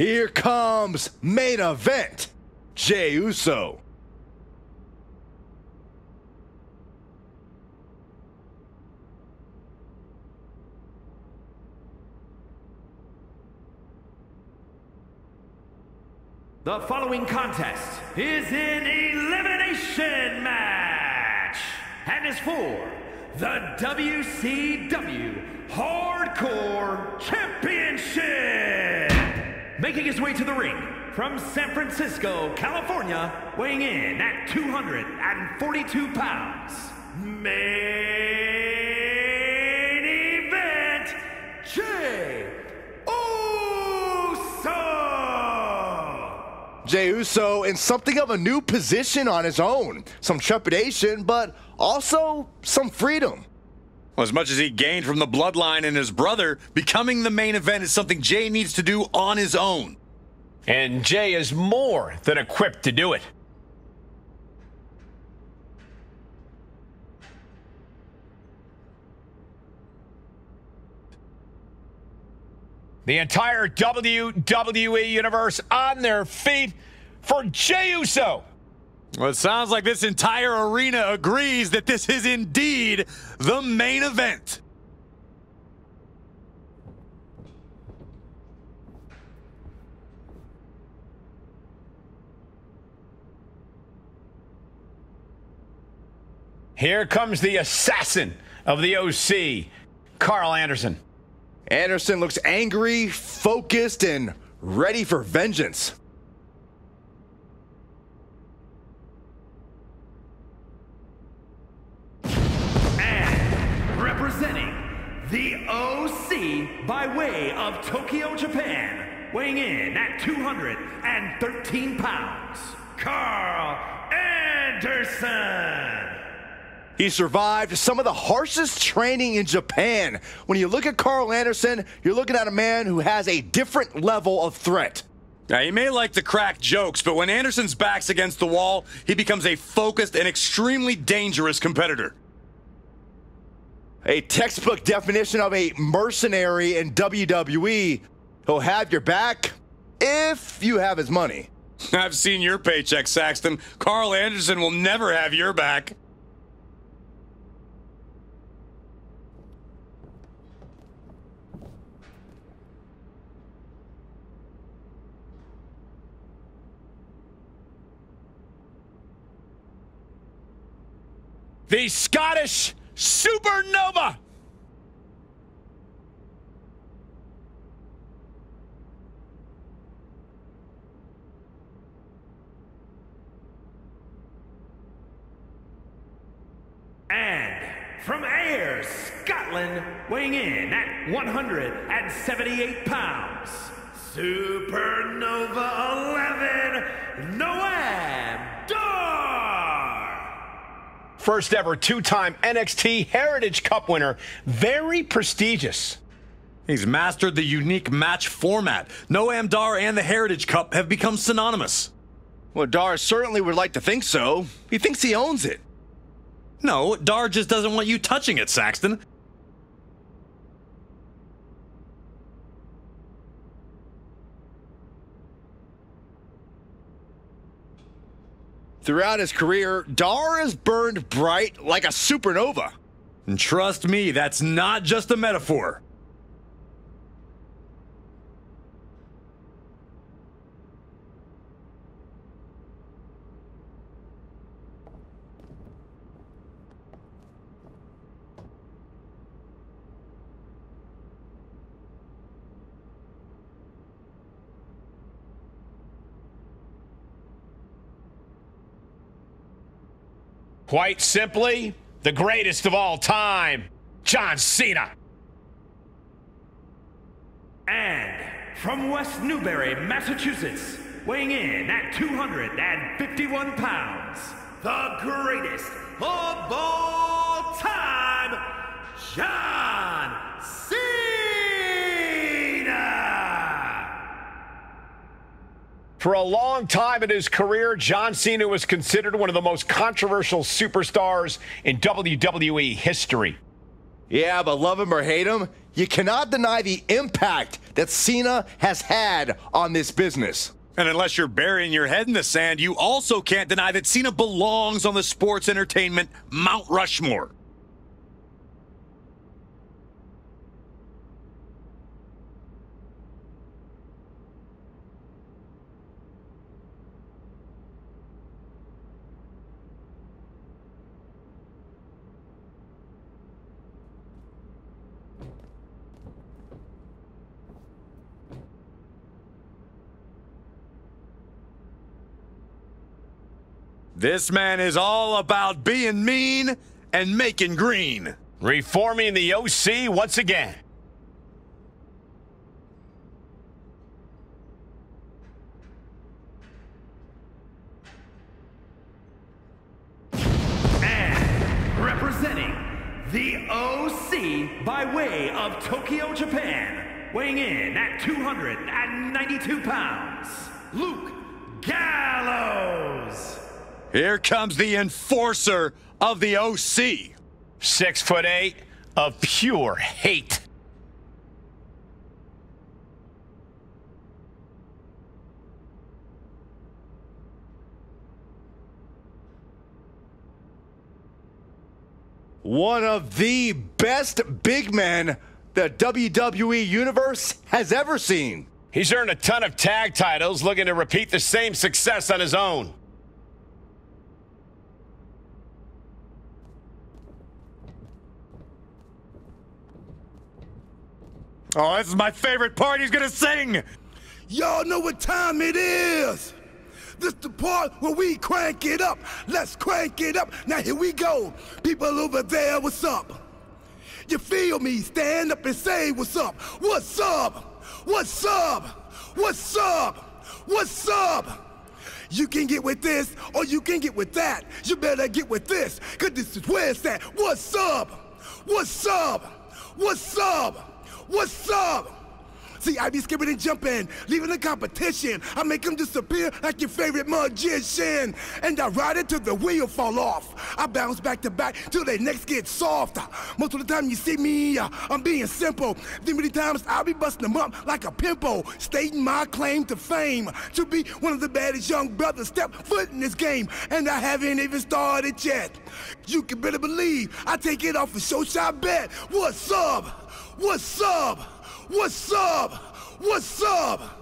Here comes main event Jey Uso. The following contest is an elimination match and is for the WCW Hardcore Championship. Making his way to the ring from San Francisco, California, weighing in at 242 pounds. Main event, Jey Uso! Jey Uso in something of a new position on his own. Some trepidation, but also some freedom. Well, as much as he gained from the bloodline and his brother, becoming the main event is something Jey needs to do on his own. And Jey is more than equipped to do it. The entire WWE Universe on their feet for Jey Uso. Well, it sounds like this entire arena agrees that this is indeed the main event. Here comes the assassin of the OC, Karl Anderson. Anderson looks angry, focused, and ready for vengeance. And representing the OC by way of Tokyo, Japan, weighing in at 213 pounds, Karl Anderson. He survived some of the harshest training in Japan. When you look at Karl Anderson, you're looking at a man who has a different level of threat. Now, he may like to crack jokes, but when Anderson's back's against the wall, he becomes a focused and extremely dangerous competitor. A textbook definition of a mercenary in WWE. He'll have your back if you have his money. I've seen your paycheck, Saxton. Carl Anderson will never have your back. The Scottish Supernova. And from Ayr, Scotland, weighing in at 178 pounds, Supernova 11, Noam Dar. First ever two time NXT Heritage Cup winner. Very prestigious. He's mastered the unique match format. Noam Dar and the Heritage Cup have become synonymous. Well, Dar certainly would like to think so. He thinks he owns it. No, Dar just doesn't want you touching it, Saxton. Throughout his career, Dar has burned bright like a supernova. And trust me, that's not just a metaphor. Quite simply, the greatest of all time, John Cena. And from West Newbury, Massachusetts, weighing in at 251 pounds, the greatest of all time, John For a long time in his career, John Cena was considered one of the most controversial superstars in WWE history. Yeah, but love him or hate him, you cannot deny the impact that Cena has had on this business. And unless you're burying your head in the sand, you also can't deny that Cena belongs on the sports entertainment Mount Rushmore. This man is all about being mean and making green. Reforming the OC once again. And representing the OC by way of Tokyo, Japan, weighing in at 292 pounds, Luke Gallows. Here comes the enforcer of the OC. Six foot eight of pure hate. One of the best big men the WWE Universe has ever seen. He's earned a ton of tag titles, looking to repeat the same success on his own. Oh, this is my favorite part. He's to sing. Y'all know what time it is. This the part where we crank it up. Let's crank it up. Now here we go. People over there, what's up? You feel me? Stand up and say what's up. What's up? What's up? What's up? What's up? You can get with this or you can get with that. You better get with this, cause this is where it's at. What's up? What's up? What's up? What's up? See, I be skipping and jumping, leaving the competition. I make them disappear like your favorite magician. And I ride it till the wheel fall off. I bounce back to back till they necks get soft. Most of the time you see me, uh, I'm being simple. Then many times I'll be busting them up like a pimple, stating my claim to fame. To be one of the baddest young brothers step foot in this game. And I haven't even started yet. You can better believe I take it off a show shot bet. What's up? What's up? What's up? What's up?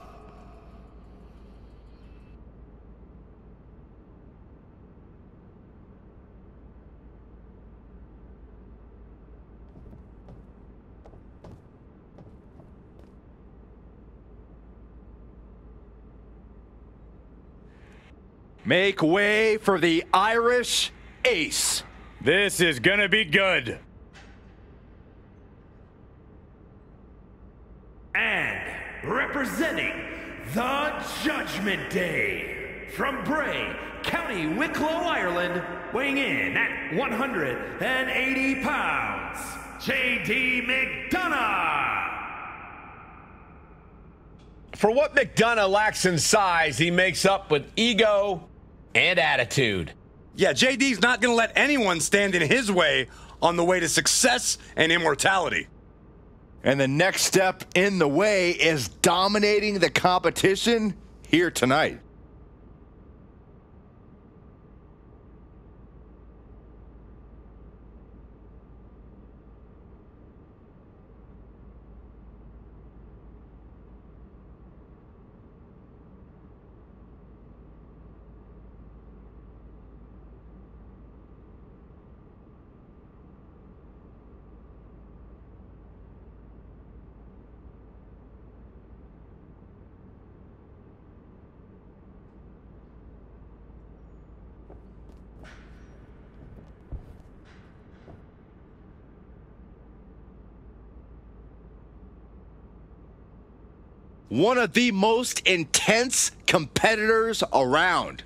Make way for the Irish Ace. This is going to be good. And representing the Judgment Day from Bray, County Wicklow, Ireland, weighing in at 180 pounds, JD McDonagh. For what McDonagh lacks in size, he makes up with ego and attitude. Yeah, JD's not going to let anyone stand in his way on the way to success and immortality. And the next step in the way is dominating the competition here tonight. One of the most intense competitors around.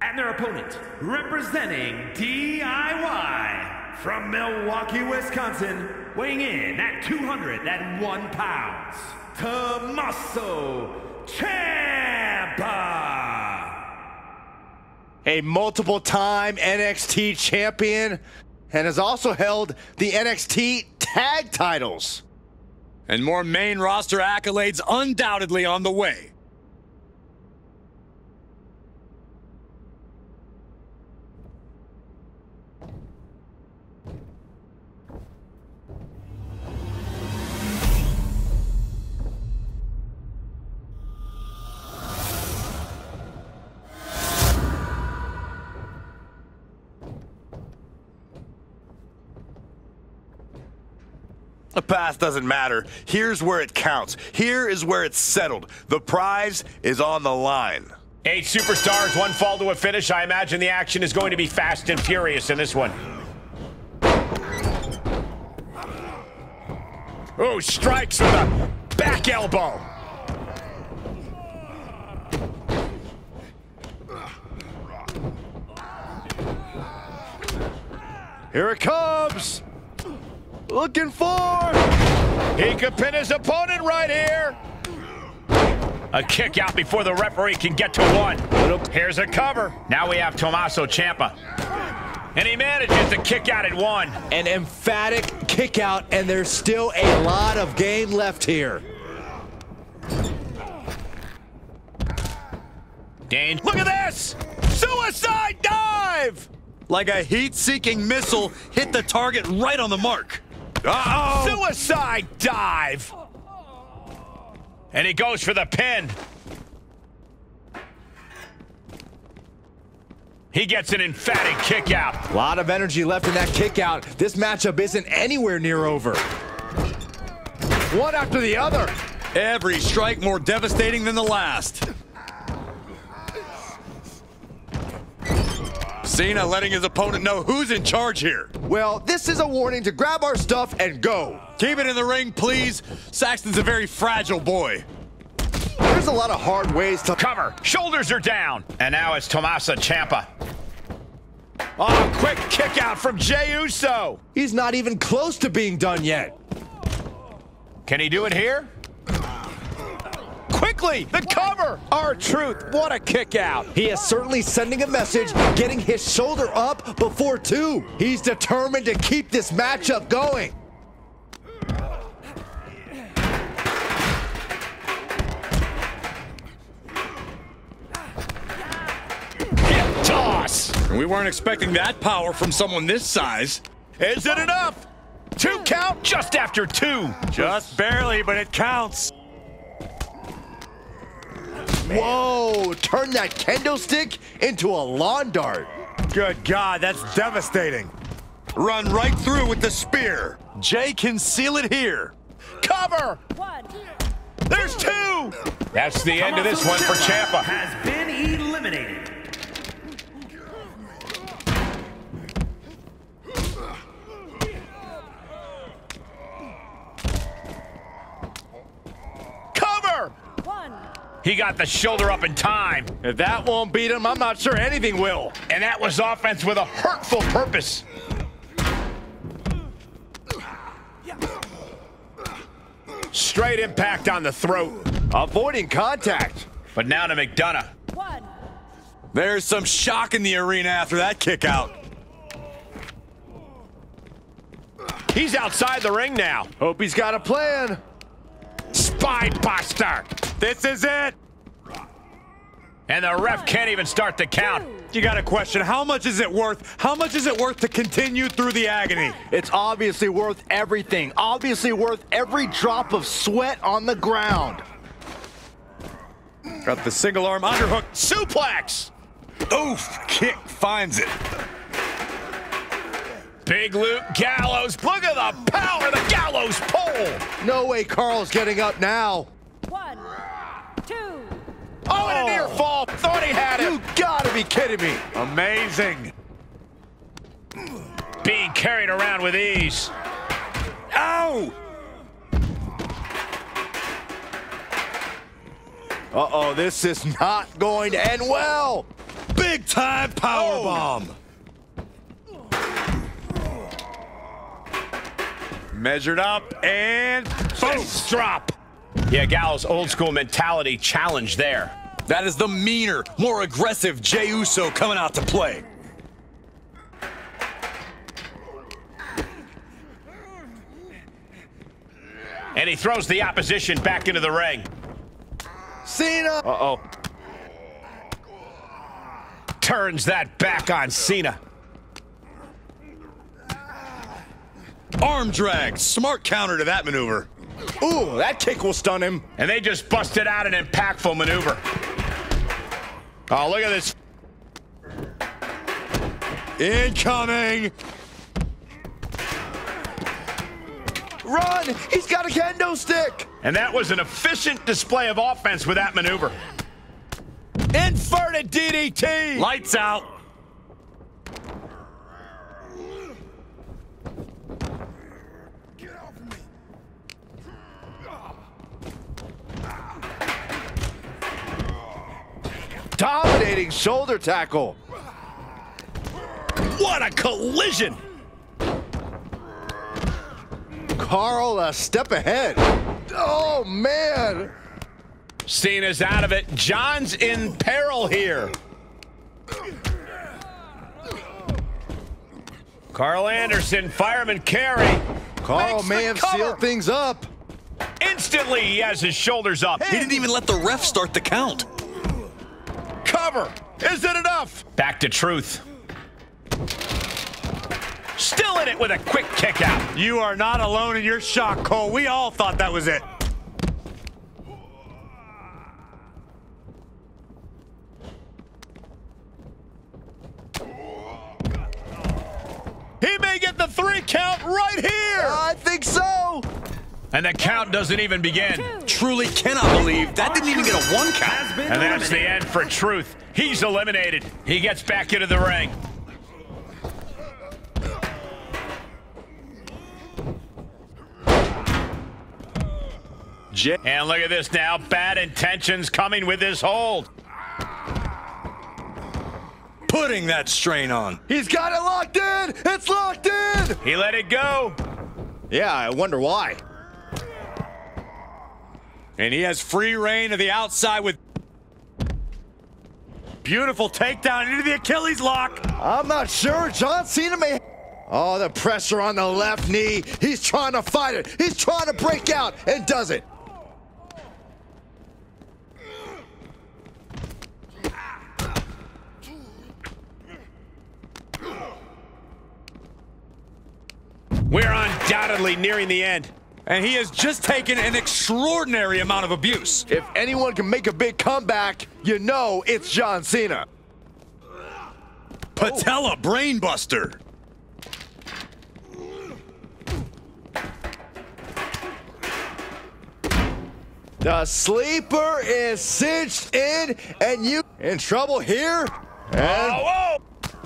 And their opponent, representing DIY from Milwaukee, Wisconsin, weighing in at 201 pounds, Tommaso Ciampa. A multiple time NXT champion and has also held the NXT tag titles. And more main roster accolades undoubtedly on the way. The past doesn't matter. Here's where it counts. Here is where it's settled. The prize is on the line. Eight superstars, one fall to a finish. I imagine the action is going to be fast and furious in this one. Oh, strikes with a back elbow. Here it comes. Looking for. He could pin his opponent right here. A kick out before the referee can get to one. Here's a cover. Now we have Tommaso Ciampa. And he manages to kick out at one. An emphatic kick out, and there's still a lot of game left here. Dane, look at this! Suicide dive! Like a heat-seeking missile hit the target right on the mark. Uh-oh! Suicide dive! And he goes for the pin. He gets an emphatic kick out. A lot of energy left in that kick out. This matchup isn't anywhere near over. One after the other. Every strike more devastating than the last. Cena letting his opponent know who's in charge here. Well, this is a warning to grab our stuff and go. Keep it in the ring, please. Saxton's a very fragile boy. There's a lot of hard ways to Cover. Shoulders are down. And now it's Tommaso Ciampa. Oh, quick kick out from Jey Uso. He's not even close to being done yet. Can he do it here? Quickly, the cover. R-Truth, what a kick out. He is certainly sending a message, getting his shoulder up before two. He's determined to keep this matchup going. Hip toss. We weren't expecting that power from someone this size. Is it enough? Two count just after two. Just barely, but it counts. Whoa, turn that kendo stick into a lawn dart. Good God, that's devastating. Run right through with the spear. Jey can seal it here. Cover. One. There's two. That's the end of this one for Ciampa. Has been eliminated. Cover. One. He got the shoulder up in time. If that won't beat him, I'm not sure anything will. And that was offense with a hurtful purpose. Straight impact on the throat. Avoiding contact. But now to McDonagh. One. There's some shock in the arena after that kick out. He's outside the ring now. Hope he's got a plan. Spine buster. This is it. And the ref can't even start the count. You got a question. How much is it worth? How much is it worth to continue through the agony? It's obviously worth everything. Obviously worth every drop of sweat on the ground. Got the single arm underhook. Suplex. Oof. Kick finds it. Big Luke Gallows. Look at the power of the Gallows pole. No way Karl's getting up now. One. Two. Oh, and a near oh. fall. Thought he had You gotta be kidding me. Amazing. Being carried around with ease. Ow! Uh-oh, this is not going to end well. Big time power oh. bomb. Measured up and boom. Drop. Yeah, Gallo's old school mentality challenge there. That is the meaner, more aggressive Jey Uso coming out to play. And he throws the opposition back into the ring. Cena! Uh-oh. Turns that back on Cena. Arm drag. Smart counter to that maneuver. Ooh, that kick will stun him. And they just busted out an impactful maneuver. Oh, look at this. Incoming. Run! He's got a kendo stick. And that was an efficient display of offense with that maneuver. Inverted DDT. Lights out. Dominating shoulder tackle. What a collision! Karl a step ahead. Oh, man. Cena's out of it. John's in peril here. Karl Anderson, fireman carry. Karl may have cover. sealed things up. Instantly, he has his shoulders up. He didn't even let the ref start the count. Cover. Is it enough? Back to truth. Still in it with a quick kick out. You are not alone in your shock, Cole. We all thought that was it. He may get the three count right here. I think so. And the count doesn't even begin. Truly cannot believe that didn't even get a one count. And that's the end for Truth. He's eliminated. He gets back into the ring. And look at this now. Bad intentions coming with this hold. Putting that strain on. He's got it locked in. It's locked in. He let it go. Yeah, I wonder why. And he has free reign of the outside with beautiful takedown into the Achilles lock. I'm not sure. John Cena may. Oh, the pressure on the left knee. He's trying to fight it. He's trying to break out and does it. We're undoubtedly nearing the end. And he has just taken an extraordinary amount of abuse. If anyone can make a big comeback, you know it's John Cena. Patella brainbuster. The sleeper is cinched in, and you in trouble here. And Oh,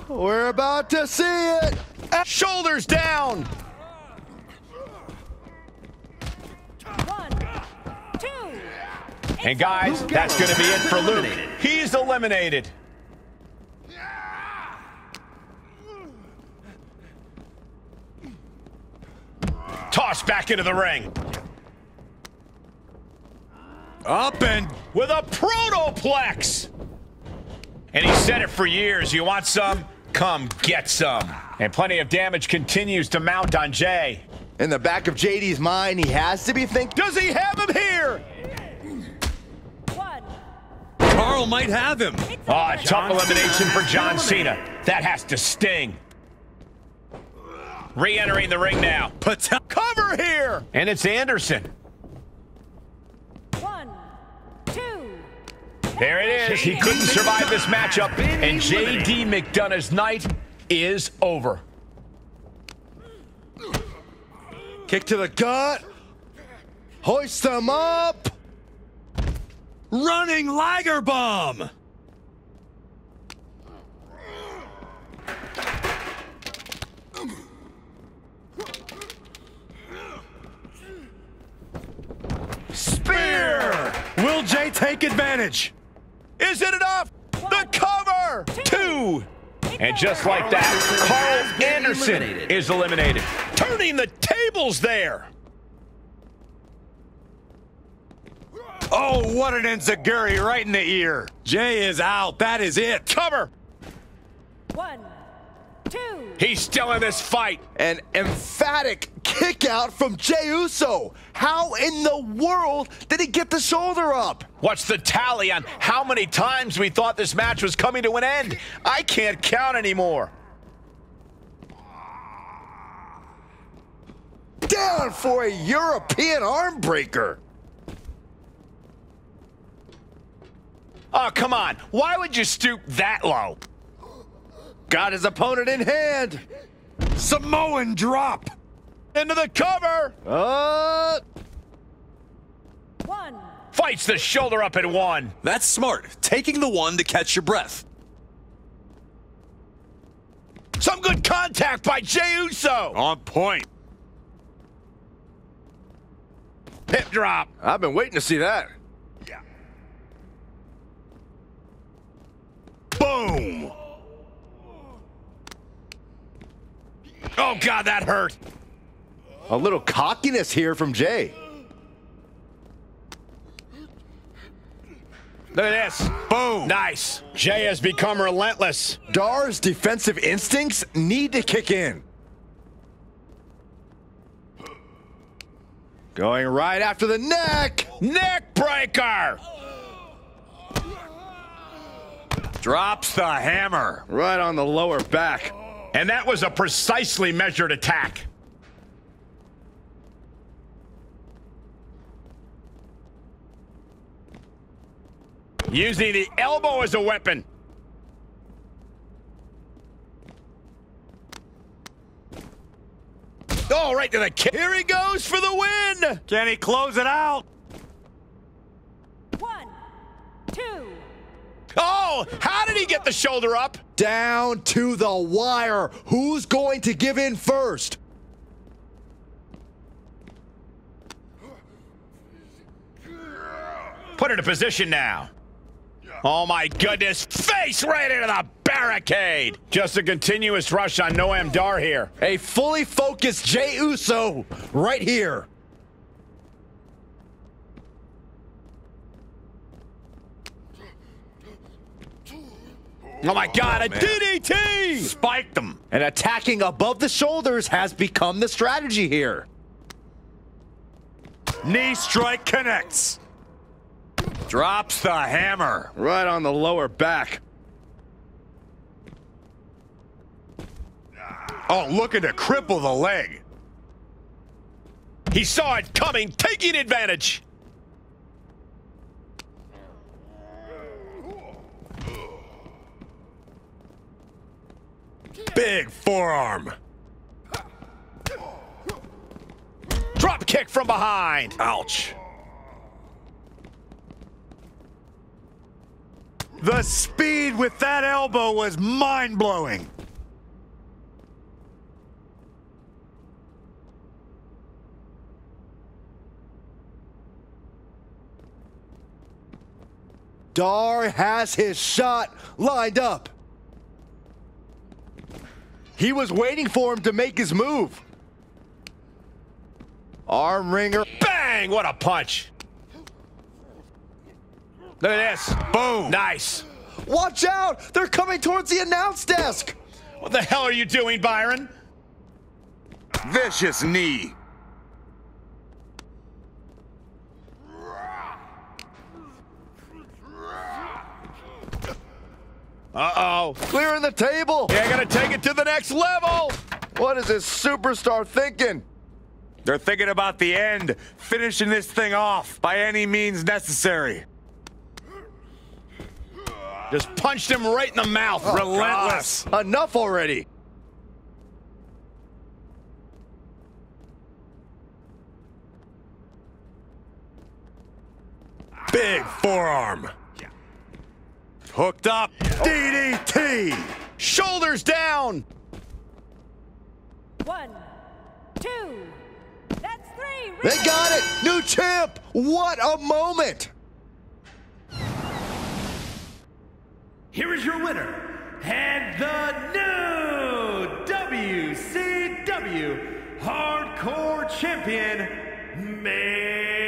we're about to see it. Shoulders down. And guys, that's going to be it for Luke. He's eliminated. Tossed back into the ring Up and with a protoplex. And he said it for years. You want some? Come get some. And plenty of damage continues to mount on Jey. In the back of JD's mind, he has to be thinking. Does he have him here? Karl might have him. Oh, a tough elimination for John Cena. That has to sting. Re-entering the ring now. Patella. Cover here! And it's Anderson. One, two. There it is. He couldn't survive this matchup, and J.D. McDonagh's night is over. Kick to the gut. Hoist them up. Running Liger bomb. Spear. Will Jey take advantage? Is it enough? The cover! Two! And just like that, Karl Anderson is eliminated. Turning the tables there. Oh, what an enziguri right in the ear. Jey is out. That is it. Cover. One, two, He's still in this fight. An emphatic kick out from Jey Uso. How in the world did he get the shoulder up? What's the tally on how many times we thought this match was coming to an end? I can't count anymore. Down for a European arm breaker. Oh, come on. Why would you stoop that low? Got his opponent in hand. Samoan drop. Into the cover. Uh, one, Fights the shoulder up in one. That's smart. Taking the one to catch your breath. Some good contact by Jey Uso. On point. Hip drop. I've been waiting to see that. Boom. Oh, God, that hurt. A little cockiness here from Jey. Look at this. Boom. Nice. Jey has become relentless. Dar's defensive instincts need to kick in. Going right after the neck. Neck breaker. Drops the hammer. Right on the lower back. And that was a precisely measured attack. Using the elbow as a weapon. Oh, right to the kick. Here he goes for the win. Can he close it out? One, two. Oh, how did he get the shoulder up? Down to the wire. Who's going to give in first? Put it in position now. Oh my goodness, face right into the barricade. Just a continuous rush on Noam Dar here. A fully focused Jey Uso right here. Oh my God, a DDT! Spiked them. And attacking above the shoulders has become the strategy here. Knee strike connects. Drops the hammer. Right on the lower back. Oh, looking to cripple the leg. He saw it coming, taking advantage. Big forearm. Drop kick from behind. Ouch. The speed with that elbow was mind blowing. Dar has his shot lined up. He was waiting for him to make his move. Arm wringer. Bang! What a punch. Look at this. Boom. Nice. Watch out! They're coming towards the announce desk. What the hell are you doing, Byron? Vicious knee. Uh-oh. Clearing the table. They're gonna take it to the next level. What is this superstar thinking? They're thinking about the end, finishing this thing off by any means necessary. Just punched him right in the mouth. Oh, relentless. Enough already. Big forearm. Hooked up. DDT. Shoulders down. one, two. That's three. They got it. New champ. What a moment. Here is your winner, and the new WCW Hardcore Champion, Man.